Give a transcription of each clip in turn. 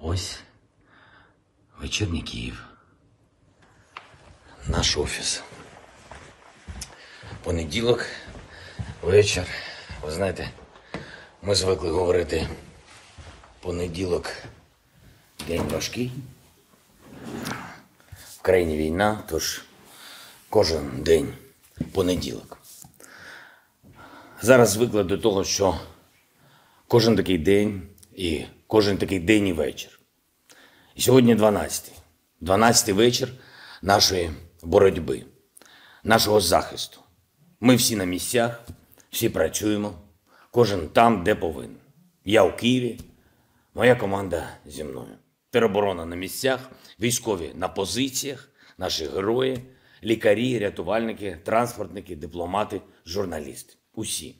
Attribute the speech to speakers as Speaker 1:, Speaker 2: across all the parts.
Speaker 1: Ось вечірній Київ. Наш офіс. Понеділок, вечір. Ви знаєте, ми звикли говорити понеділок день важкий. В країні війна, тож кожен день понеділок. Зараз звикли до того, що кожен такий день і кожен такий день і вечір. І сьогодні 12-й. 12-й вечір нашої боротьби, нашого захисту. Ми всі на місцях, всі працюємо, кожен там, де повинен. Я у Києві, моя команда зі мною. Тероборона на місцях, військові на позиціях, наші герої, лікарі, рятувальники, транспортники, дипломати, журналісти. Усі.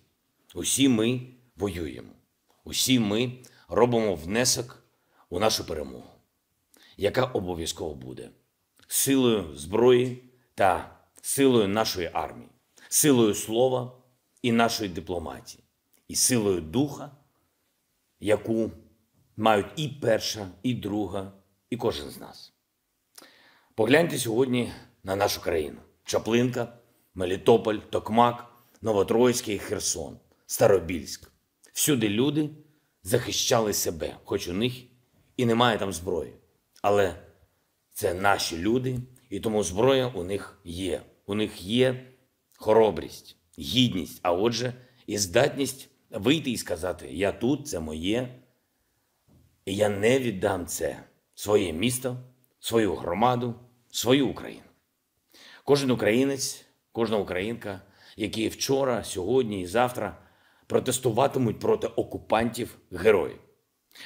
Speaker 1: Усі ми воюємо. Усі ми робимо внесок у нашу перемогу, яка обов'язково буде силою зброї та силою нашої армії, силою слова і нашої дипломатії, і силою духа, яку мають і перша, і друга, і кожен з нас. Погляньте сьогодні на нашу країну: Чаплинка, Мелітополь, Токмак, Новотроїцький, Херсон, Старобільськ. Всюди люди захищали себе, хоч у них і немає там зброї. Але це наші люди, і тому зброя у них є. У них є хоробрість, гідність, а отже, і здатність вийти і сказати: Я тут, це моє, і я не віддам це своє місто, свою громаду, свою Україну. Кожен українець, кожна українка, які вчора, сьогодні і завтра протестуватимуть проти окупантів героїв.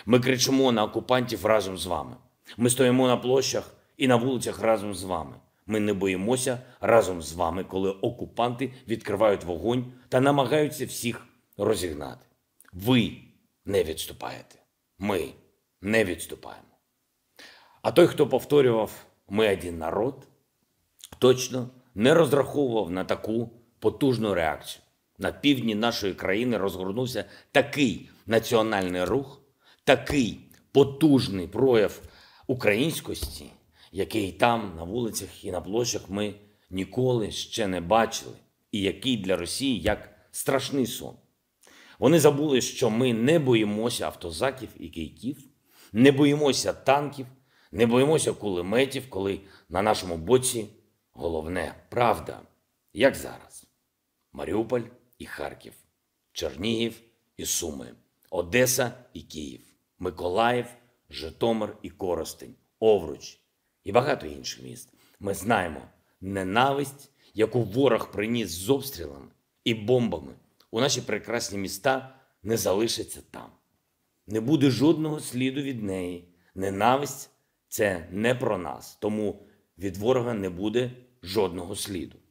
Speaker 1: Ми кричимо на окупантів разом з вами. Ми стоїмо на площах і на вулицях разом з вами. Ми не боїмося разом з вами, коли окупанти відкривають вогонь та намагаються всіх розігнати. Ви не відступаєте. Ми не відступаємо. А той, хто повторював Ми один народ, точно не розраховував на таку потужну реакцію. На півдні нашої країни розгорнувся такий національний рух, такий потужний прояв українськості, який там, на вулицях і на площах, ми ніколи ще не бачили, і який для Росії як страшний сон. Вони забули, що ми не боїмося автозаків і кийків, не боїмося танків, не боїмося кулеметів, коли на нашому боці головне правда, як зараз. Маріуполь і Харків, Чернігів і Суми, Одеса і Київ, Миколаїв, Житомир і Коростень, Овруч і багато інших міст. Ми знаємо ненависть, яку ворог приніс з обстрілами і бомбами у наші прекрасні міста, не залишиться там. Не буде жодного сліду від неї. Ненависть це не про нас, тому від ворога не буде жодного сліду.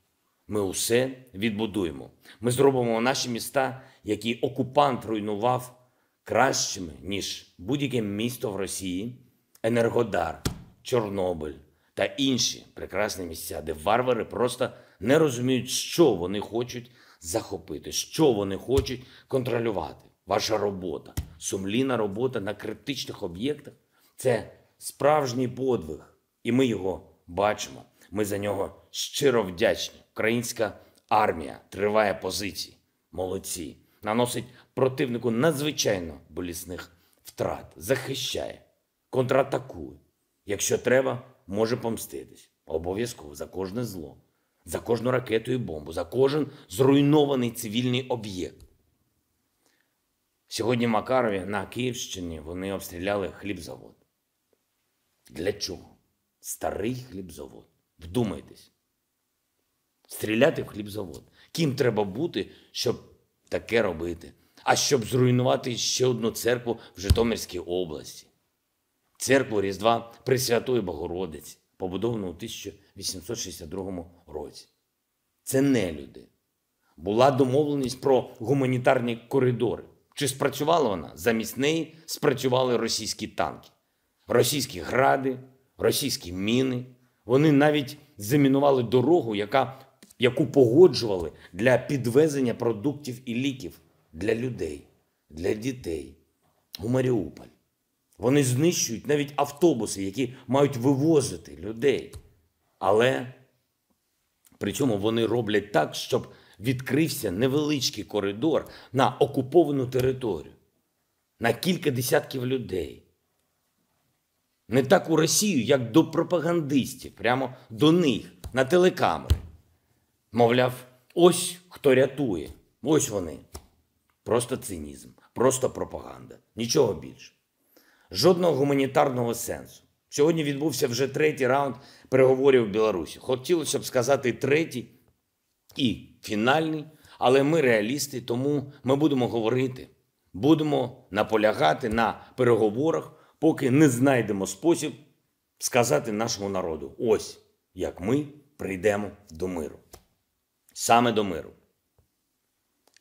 Speaker 1: Ми усе відбудуємо. Ми зробимо наші міста, які окупант руйнував кращими, ніж будь-яке місто в Росії, Енергодар, Чорнобиль та інші прекрасні місця, де варвари просто не розуміють, що вони хочуть захопити, що вони хочуть контролювати. Ваша робота, сумлінна робота на критичних об'єктах це справжній подвиг, і ми його бачимо. Ми за нього щиро вдячні. Українська армія триває позиції. Молодці. Наносить противнику надзвичайно болісних втрат, захищає, контратакує. Якщо треба, може помститись. Обов'язково за кожне зло, за кожну ракету і бомбу, за кожен зруйнований цивільний об'єкт. Сьогодні в Макарові на Київщині вони обстріляли хлібзавод. Для чого? Старий хлібзавод. Вдумайтесь. Стріляти в хлібзавод. Ким треба бути, щоб таке робити? А щоб зруйнувати ще одну церкву в Житомирській області. Церкву Різдва Пресвятої Богородиці, побудовану у 1862 році. Це не люди. Була домовленість про гуманітарні коридори. Чи спрацювала вона? Замість неї спрацювали російські танки, російські гради, російські міни. Вони навіть замінували дорогу, яка, яку погоджували для підвезення продуктів і ліків для людей, для дітей у Маріуполь. Вони знищують навіть автобуси, які мають вивозити людей. Але при цьому вони роблять так, щоб відкрився невеличкий коридор на окуповану територію, на кілька десятків людей. Не так у Росію, як до пропагандистів, прямо до них, на телекамери. Мовляв, ось хто рятує, ось вони. Просто цинізм, просто пропаганда, нічого більше. Жодного гуманітарного сенсу. Сьогодні відбувся вже третій раунд переговорів в Білорусі. Хотілося б сказати третій і фінальний, але ми реалісти, тому ми будемо говорити, будемо наполягати на переговорах, поки не знайдемо спосіб сказати нашому народу: ось як ми прийдемо до миру. Саме до миру.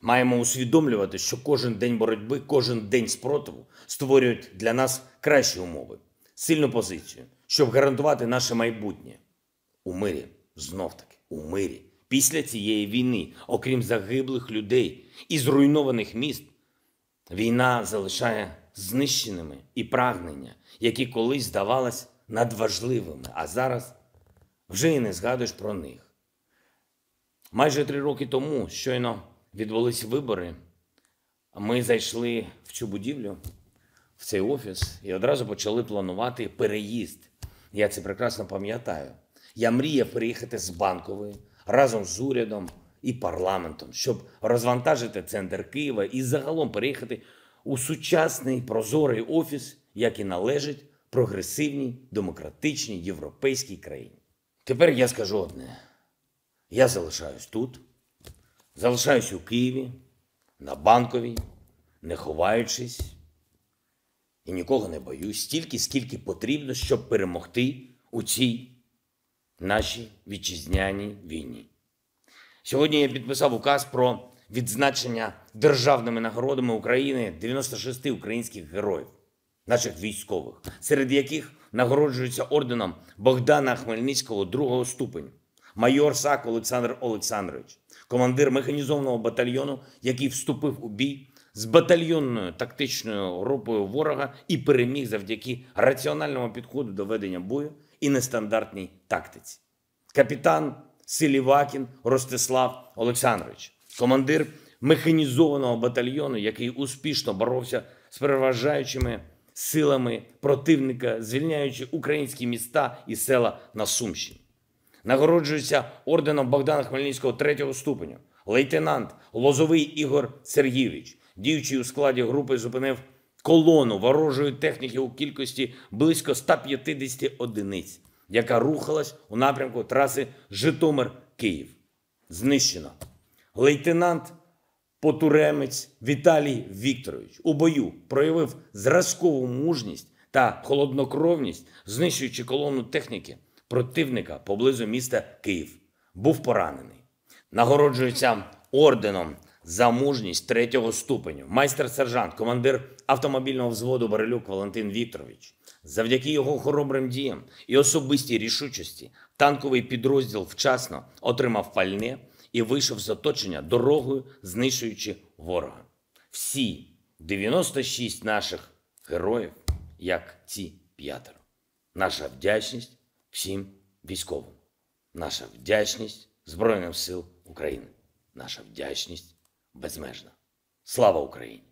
Speaker 1: Маємо усвідомлювати, що кожен день боротьби, кожен день спротиву створюють для нас кращі умови, сильну позицію, щоб гарантувати наше майбутнє у мирі, знов таки, у мирі. Після цієї війни, окрім загиблих людей і зруйнованих міст, війна залишає знищеними і прагнення, які колись здавалось надважливими, а зараз вже і не згадуєш про них. Майже три роки тому щойно відбулись вибори. Ми зайшли в цю будівлю, в цей офіс, і одразу почали планувати переїзд. Я це прекрасно пам'ятаю. Я мріяв переїхати з банкової разом з урядом і парламентом, щоб розвантажити центр Києва і загалом переїхати у сучасний прозорий офіс, як і належить прогресивній, демократичній європейській країні. Тепер я скажу одне: я залишаюсь тут. Залишаюсь у Києві, на банковій, не ховаючись і нікого не боюсь, стільки, скільки потрібно, щоб перемогти у цій нашій вітчизняній війні. Сьогодні я підписав указ про відзначення державними нагородами України 96 українських героїв, наших військових, серед яких нагороджуються орденом Богдана Хмельницького другого ступеню, майор САК Олександр Олександрович, командир механізованого батальйону, який вступив у бій з батальйонною тактичною групою ворога і переміг завдяки раціональному підходу до ведення бою і нестандартній тактиці. Капітан Силівакін Ростислав Олександрович, командир механізованого батальйону, який успішно боровся з переважаючими силами противника, звільняючи українські міста і села на Сумщині. Нагороджується орденом Богдана Хмельницького третього ступеня, лейтенант Лозовий Ігор Сергійович, діючий у складі групи, зупинив колону ворожої техніки у кількості близько 150 одиниць, яка рухалась у напрямку траси Житомир-Київ. Знищено. Лейтенант Потуремець Віталій Вікторович у бою проявив зразкову мужність та холоднокровність, знищуючи колону техніки противника поблизу міста Київ. Був поранений. Нагороджується орденом за мужність третього ступеню. Майстер-сержант, командир автомобільного взводу Барелюк Валентин Вікторович. Завдяки його хоробрим діям і особистій рішучості танковий підрозділ вчасно отримав пальне і вийшов з оточення дорогою, знищуючи ворога. Всі 96 наших героїв, як ці п'ятеро. Наша вдячність всім військовим, наша вдячність Збройним сил України, наша вдячність безмежна. Слава Україні!